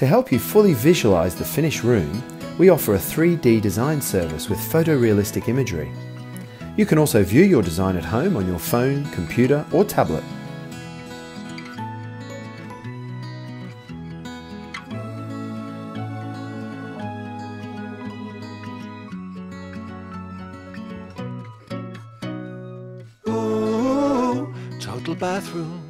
To help you fully visualise the finished room, we offer a 3D design service with photorealistic imagery. You can also view your design at home on your phone, computer or tablet. Ooh, total bathroom